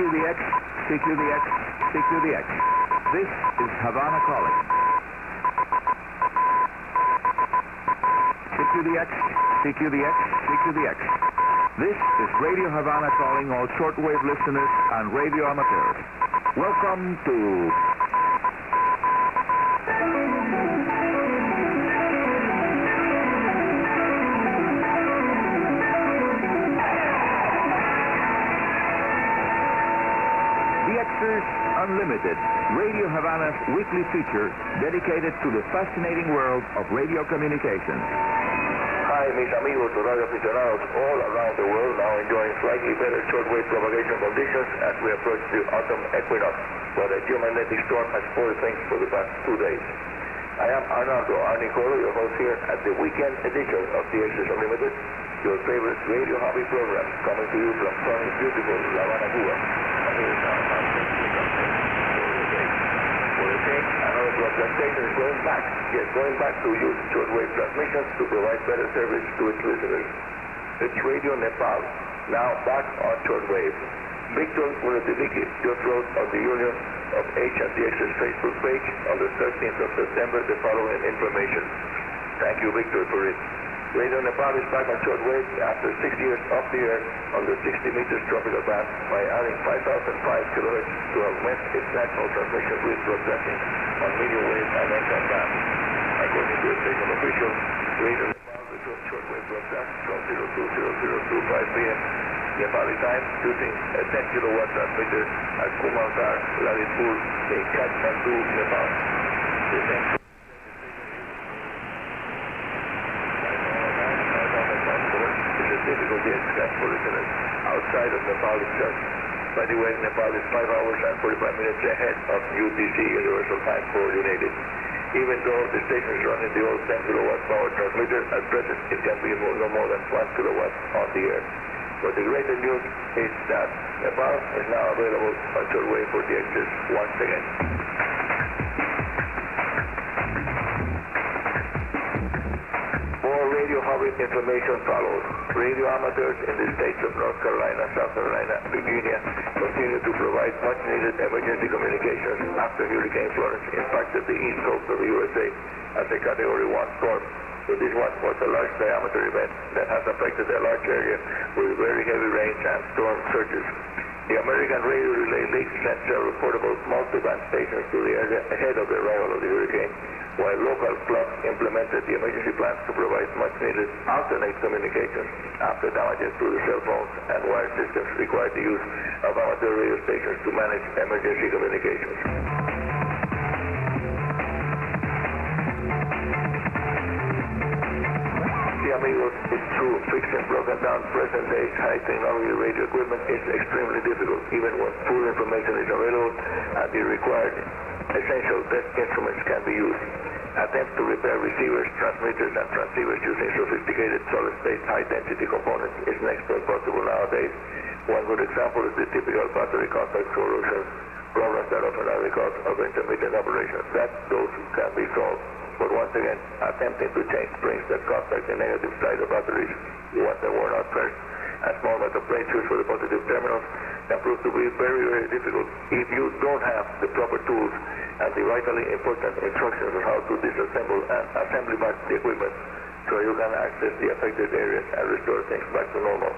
CQDX, CQDX, CQDX. This is Havana calling. CQDX, CQDX, CQDX. This is Radio Havana calling all shortwave listeners and radio amateurs. Welcome to Unlimited, Radio Havana's weekly feature dedicated to the fascinating world of radio communications. Hi, mis amigos radio aficionados all around the world now enjoying slightly better shortwave propagation conditions as we approach the autumn equinox, where the geomagnetic storm has spoiled things for the past two days. I am Arnaldo Arnicolo, your host here at the weekend edition of DXers Unlimited, your favorite radio hobby program, coming to you from sunny, beautiful La Habana, Cuba. And here is our for the change, broadcast station is going back, yes, going back to use shortwave transmissions to provide better service to its listeners. It's Radio Nepal, now back on shortwave. Victor Goonetilleke just wrote on the Union of Asian DXers Facebook page on the 13th of September the following information. Thank you, Victor, for it. Radio Nepal is back on shortwave after six years off the air on the 60 meters tropical band by adding 5,005 kilohertz to augment its national transmission with broadcasting on medium wave and FM bands. According to the station official, Radio shortwave broadcast from 020025 p.m. Nepali time using a 10 kilowatt transmitter at Khumaltar, Lalitpur in Kathmandu, Nepal. The same difficulty and stress for listeners outside of Nepal itself. By the way, Nepal is 5 hours and 45 minutes ahead of UTC Universal Time Coordinated. Even though the station is running the old 10 kilowatt power transmitter, at present it can be no more than 1 kilowatt on the air. But the greater news is that Nepal is now available on shortwave for the access once again. Radio information follows. Radio amateurs in the states of North Carolina, South Carolina, Virginia continue to provide much needed emergency communications after Hurricane Florence impacted the east coast of the USA as a Category 1 storm. So this one was a large diameter event that has affected a large area with very heavy rains and storm surges. The American Radio Relay League sent several portable multi-band stations to the ahead of the arrival of the hurricane, while local clubs implemented the emergency plans to provide much-needed alternate communication after damages to the cell phones and wire systems required the use of amateur radio stations to manage emergency communications. See, amigos, it's true. Fixing broken down present-day high-technology radio equipment is extremely difficult, even when full information is available and the required essential test instruments can be used. Attempts to repair receivers, transmitters, and transceivers using sophisticated solid-state high-density components is next to impossible nowadays. One good example is the typical battery contact corrosion problems that often are the cause of intermittent operations. That those can be solved. But once again, attempting to change springs that contact the negative side of batteries, the they were not first, and small metal plates used for the positive terminals can prove to be very, very difficult if you don't have the proper tools and the vitally important instructions on how to disassemble and assemble back the equipment so you can access the affected areas and restore things back to normal.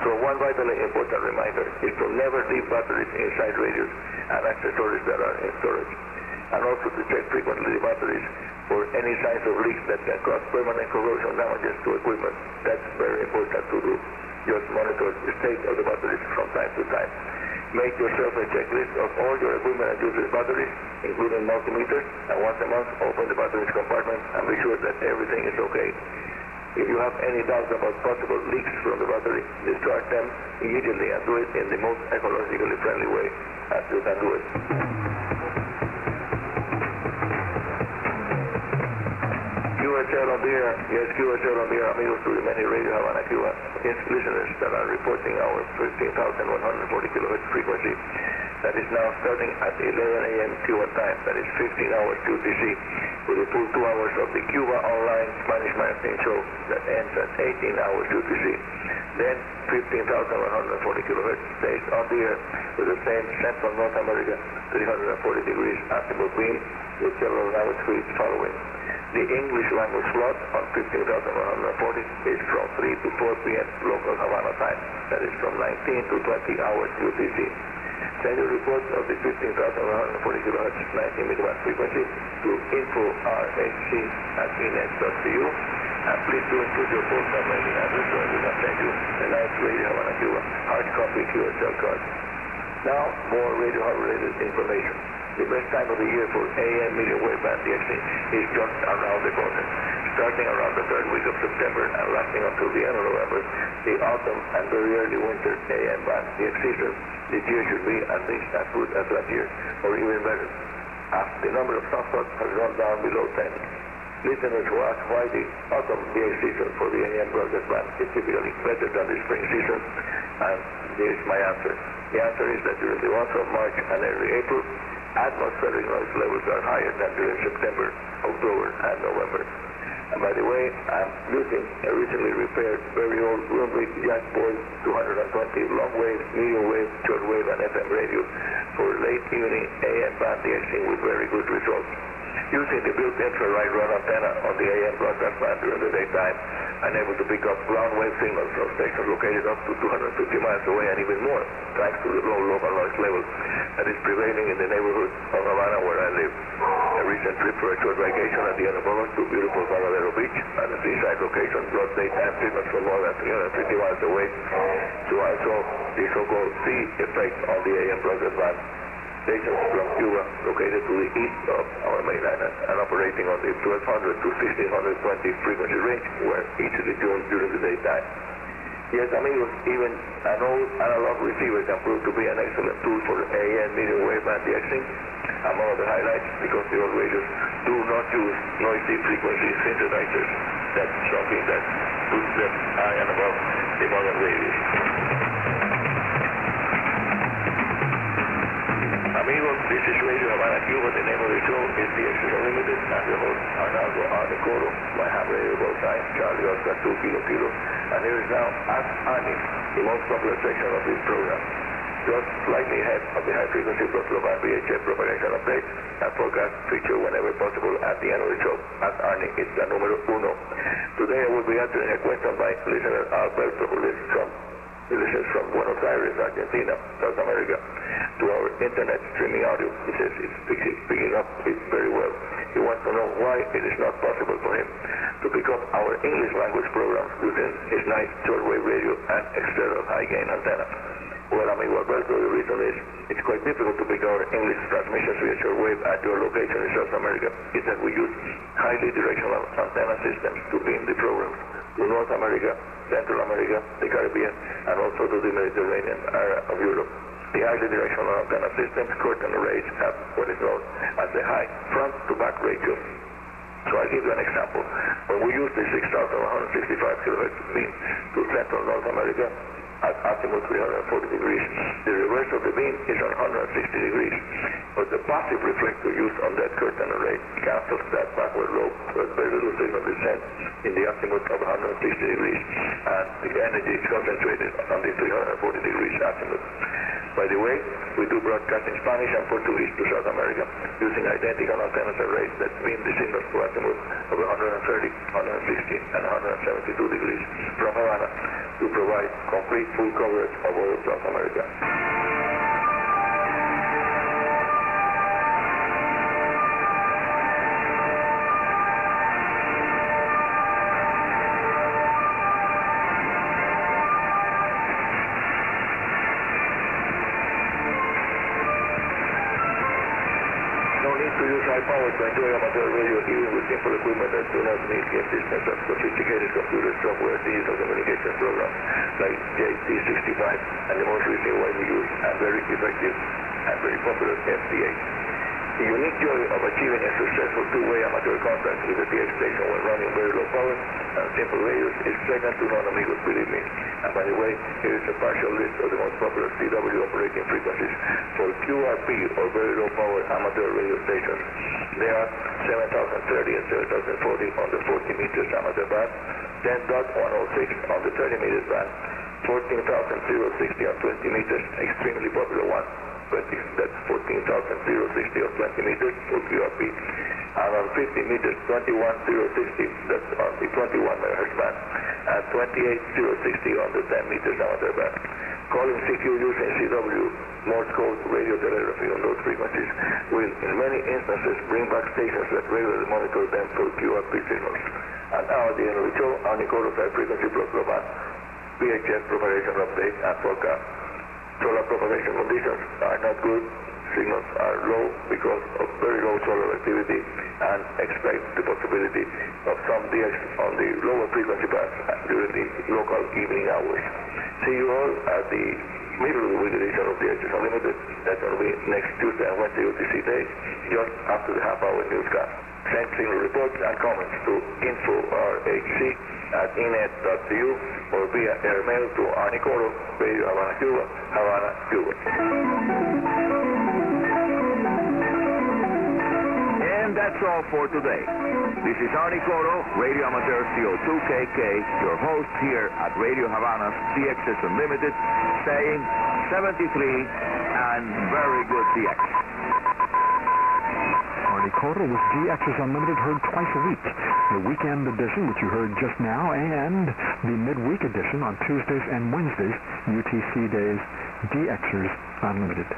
So one vitally important reminder is to never leave batteries inside radios and accessories that are in storage. And also to check frequently the batteries for any signs of leaks that can cause permanent corrosion damages to equipment. That's very important to do. Just monitor the state of the batteries from time to time. Make yourself a checklist of all your equipment and uses batteries, including multimeters, and once a month open the batteries compartment and be sure that everything is okay. If you have any doubts about possible leaks from the battery, discharge them immediately and do it in the most ecologically friendly way as you can do it. On yes, the air, amigos many Radio Havana, Cuba listeners that are reporting our 15,140 kilohertz frequency that is now starting at 11 a.m. Cuban time, that is 15 hours UTC, with the full two hours of the Cuba Online Spanish broadcasting show that ends at 18 hours UTC. Then 15,140 kilohertz stays on the air with the same Central North America 340 degrees azimuth beam with several speeds following. The English language slot on 15,140 is from 3 to 4 p.m. local Havana time. That is from 19 to 20 hours UTC. Send your report of the 15,140 kilohertz 19 milliwatt frequency to info info.rhc at inet.cu and please do include your postal mailing address so we can send you the nice Radio Havana Cuba hard copy QSL card. Now, more radio hobby related information. The best time of the year for AM medium wave band DXing is just around the corner. Starting around the third week of September and lasting until the end of November, the autumn and very early winter AM band DX season this year should be at least as good as last year, or even better. As the number of sunspots has gone down below 10. Listeners who ask why the autumn DX season for the AM broadcast band is typically better than the spring season, and here is my answer. The answer is that during the months of March and early April, atmospheric noise levels are higher than during September, October, and November. And by the way, I'm using a recently repaired, very old Grundig Yacht Boy 220 long wave, medium wave, short wave, and FM radio for late evening AM DXing with very good results. Using the built in ferrite rod antenna on the AM broadcast band during the daytime, I'm able to pick up ground wave signals from stations located up to 250 miles away and even more, thanks to the low local noise level that is prevailing in the neighborhood of Havana where I live. A recent trip for a short vacation at the end of August to beautiful Varadero Beach and a seaside location brought daytime signals from more than 350 miles away. So I saw the so-called C effect on the AM broadcast band stations from Cuba uh, located to the east of our main island uh, and operating on the 1200 to 1620 frequency range were easily tuned during the daytime. Yes, amigos, even an old analog receiver can prove to be an excellent tool for AM medium wave band DXing. Among other highlights, because the old radios do not use noisy frequency synthesizers. That's something that puts them high and above the modern radios. Amigos, this is Radio Havana, Cuba. The name of the show is DXers Unlimited, and your host, Arnaldo Arnie Coro. My ham radio both time, Charlie Oscar 2 Kilo Kilo. And here is now Ask Arnie, the most popular section of this program. Just slightly ahead of the high frequency band VHF propagation update and forecast feature whenever possible at the end of the show. Ask Arnie, it's the numero uno. Today I will be answering a question by listener Alberto, who lives from he listens from Buenos Aires, Argentina, South America, to our internet streaming audio. He says it's picking, picking up very well. He wants to know why it is not possible for him to pick up our English language programs using his nice shortwave radio and external high gain antenna. Well, amigo Alberto, the reason is it's quite difficult to pick our English transmissions via shortwave at your location in South America. Is that we use highly directional antenna systems to beam the programs to North America, Central America, the Caribbean, and also to the Mediterranean area of Europe. The highly directional antenna systems, curtain arrays, have what is known as the high front-to-back ratio. So I'll give you an example. When we use the 6,165 kilohertz beam to Central North America, at azimuth 340 degrees. The reverse of the beam is on 160 degrees. But the passive reflector used on that curtain array cancels that backward lobe, so very little signal is sent in the azimuth of 160 degrees. And the energy is concentrated on the 340 degrees azimuth. By the way, we do broadcast in Spanish and Portuguese to South America using identical antennas arrays that beam the signals to azimuth of 130, 160, and 172 degrees from Havana to provide complete full coverage of all of South America. Enjoy amateur radio even with simple equipment that do not need the assistance of sophisticated computer software digital communication programs like JT65 and the most recent widely used and very effective and very popular FT8. The unique joy of achieving a successful two-way amateur contact with a DX station when running very low power uh, and simple radios is second to none, amigos, believe me. And by the way, here is a partial list of the most popular CW operating frequencies for QRP or very low power amateur radio stations. They are 7030 and 7040 on the 40 meter meters amateur band, then dot 106 on the 30 meters band, 14,060 on 20 meters, extremely popular one. 20, that's 14,060 on 20 meters for QRP. And on 50 meters, 21,060, that's on the 21 megahertz band, and 28,060 on the 10 meters amateur band. Calling CQ using CW Morse code radio telegraphy on those frequencies will, in many instances, bring back stations that regularly monitor them for QRP signals. And now the end of the our Nicola frequency block global, VHF propagation update and forecast. Solar propagation conditions are not good. Signals are low because of very low solar activity and expect the possibility of some DX on the lower frequency bands during the local evening hours. See you all at the middle of the week edition of DXers Unlimited. Going to be next Tuesday and Wednesday UTC days, just after the half-hour newscast. Send signal reports and comments to info.rhc at inet.cu or via airmail to Arnie Coro, Radio Havana, Cuba, Havana, Cuba. And that's all for today. This is Arnie Coro, Radio Amateur CO2KK, your host here at Radio Havana's DXers Unlimited, saying 73 and very good DX. Coro with DXers Unlimited heard twice a week. The weekend edition, which you heard just now, and the midweek edition on Tuesdays and Wednesdays, UTC days, DXers Unlimited.